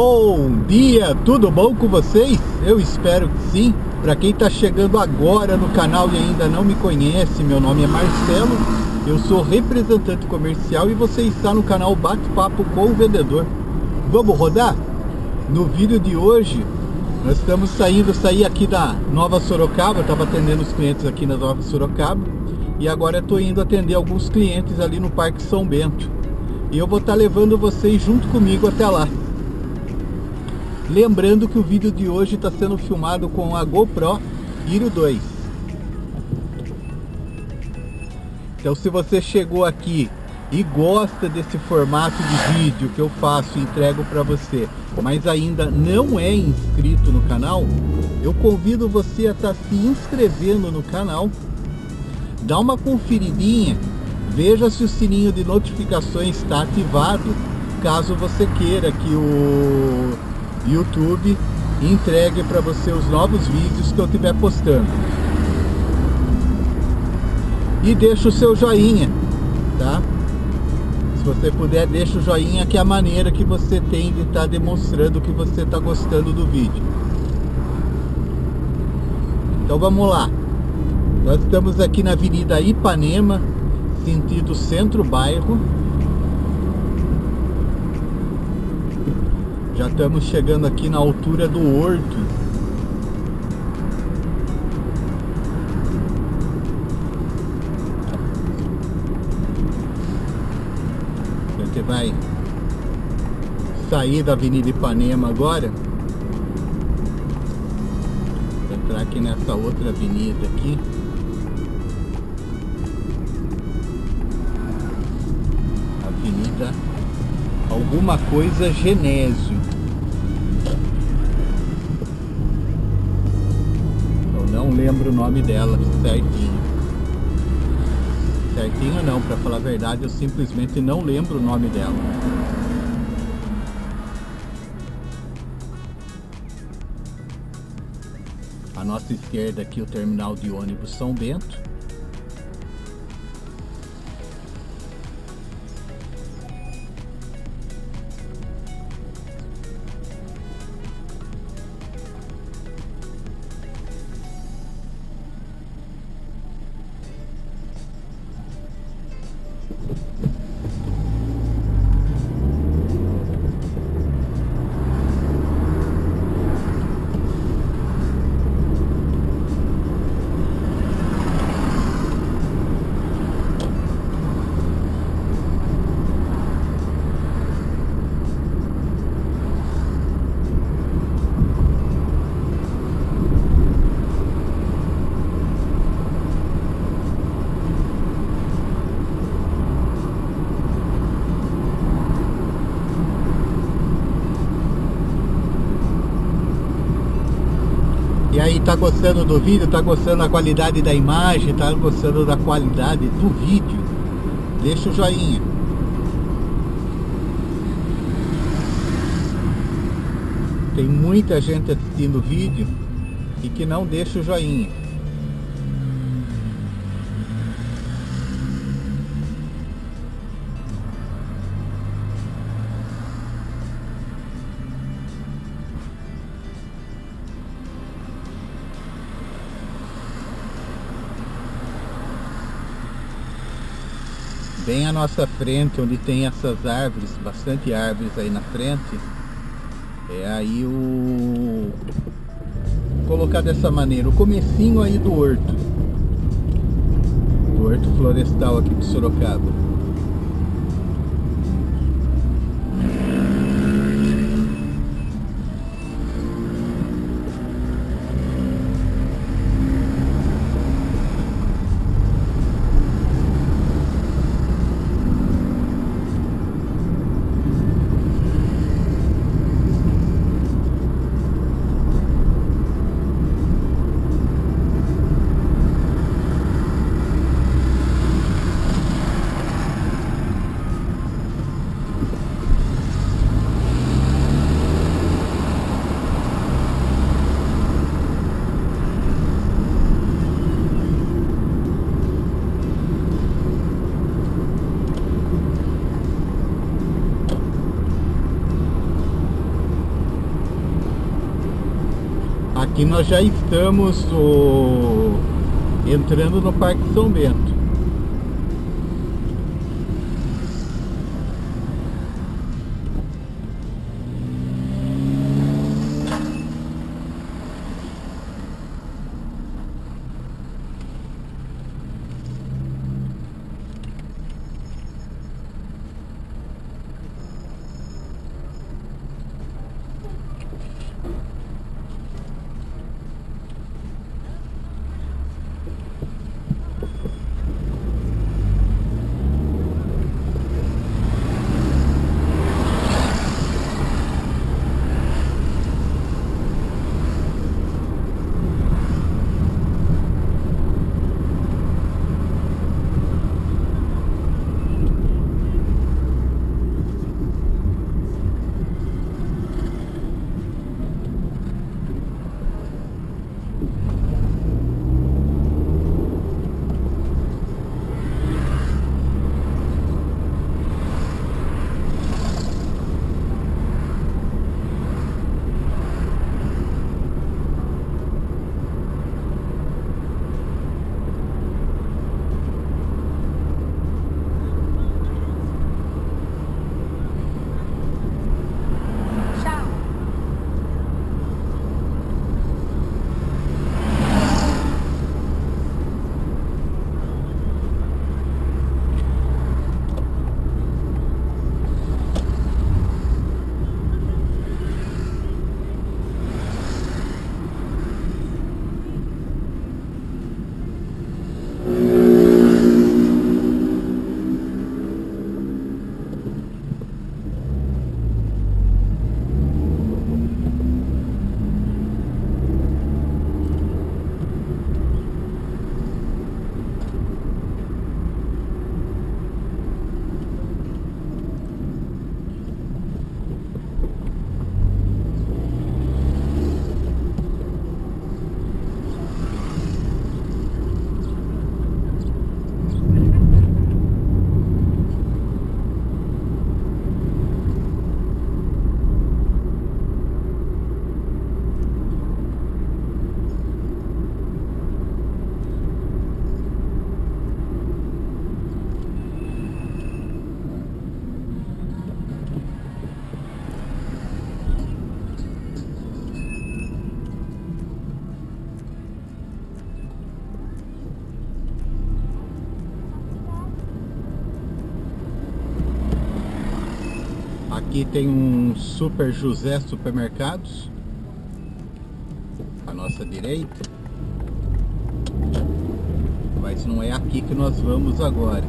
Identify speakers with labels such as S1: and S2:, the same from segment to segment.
S1: Bom dia, tudo bom com vocês? Eu espero que sim. Para quem está chegando agora no canal e ainda não me conhece, meu nome é Marcelo, eu sou representante comercial e você está no canal Bate-Papo com o Vendedor. Vamos rodar? No vídeo de hoje, nós estamos saindo, saí aqui da Nova Sorocaba, estava atendendo os clientes aqui na Nova Sorocaba e agora estou indo atender alguns clientes ali no Parque São Bento. E eu vou estar tá levando vocês junto comigo até lá. Lembrando que o vídeo de hoje está sendo filmado com a GoPro Hero 2. Então se você chegou aqui e gosta desse formato de vídeo que eu faço e entrego para você, mas ainda não é inscrito no canal, eu convido você a estar tá se inscrevendo no canal, dá uma conferidinha, veja se o sininho de notificações está ativado, caso você queira que o YouTube entregue para você os novos vídeos que eu estiver postando. E deixa o seu joinha, tá? Se você puder, deixa o joinha que é a maneira que você tem de estar tá demonstrando que você está gostando do vídeo. Então vamos lá. Nós estamos aqui na Avenida Ipanema, sentido centro-bairro. Já estamos chegando aqui na altura do Horto. A gente vai sair da Avenida Ipanema agora. Entrar aqui nessa outra avenida aqui. Avenida alguma coisa Genésio. Lembro o nome dela certinho. Certinho não, para falar a verdade, eu simplesmente não lembro o nome dela. A nossa esquerda aqui o terminal de ônibus São Bento. Tá gostando do vídeo? Tá gostando da qualidade da imagem? Tá gostando da qualidade do vídeo? Deixa o joinha. Tem muita gente assistindo o vídeo e que não deixa o joinha. Bem à nossa frente, onde tem essas árvores, bastante árvores aí na frente, é aí o... Colocar dessa maneira, o comecinho aí do horto. Do horto florestal aqui de Sorocaba. Aqui nós já estamos o... entrando no Parque São Bento. Aqui tem um Super José Supermercados à nossa direita. Mas não é aqui que nós vamos agora.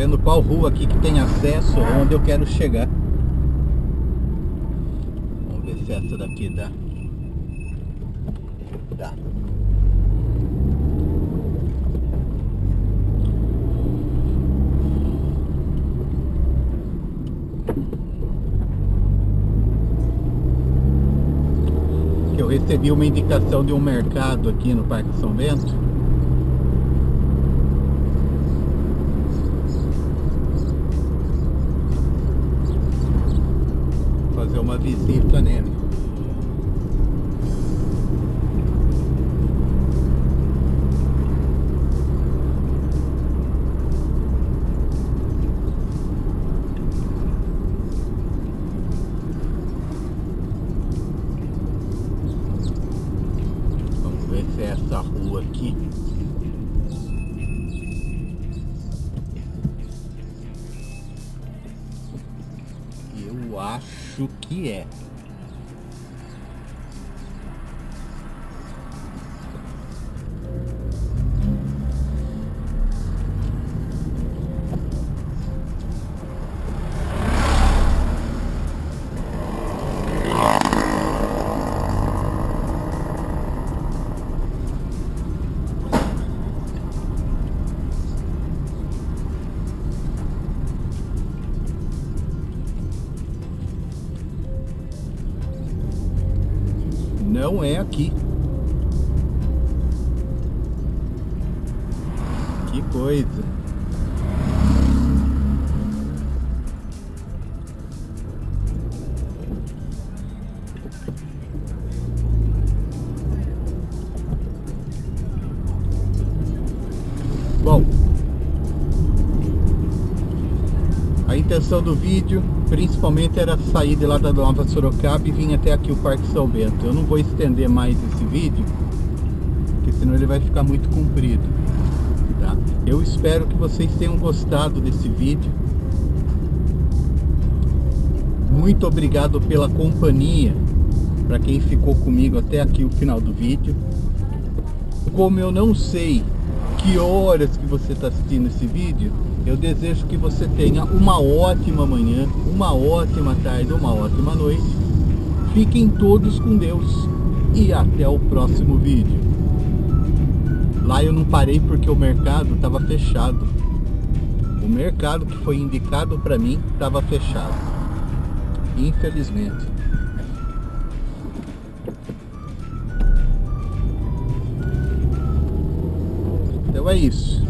S1: Vendo qual rua aqui que tem acesso onde eu quero chegar. Vamos ver se essa daqui dá. Dá. eu recebi uma indicação de um mercado aqui no Parque São Bento fazer uma visita nele. Vamos ver se é essa rua aqui acho que é. Não é aqui. Que coisa. A intenção do vídeo principalmente era sair de lá da Nova Sorocaba e vir até aqui o Parque São Bento. Eu não vou estender mais esse vídeo, porque senão ele vai ficar muito comprido. Tá? Eu espero que vocês tenham gostado desse vídeo. Muito obrigado pela companhia, para quem ficou comigo até aqui o final do vídeo. Como eu não sei que horas que você está assistindo esse vídeo, eu desejo que você tenha uma ótima manhã, uma ótima tarde, uma ótima noite. Fiquem todos com Deus e até o próximo vídeo. Lá eu não parei porque o mercado estava fechado. O mercado que foi indicado para mim estava fechado. Infelizmente. Então é isso.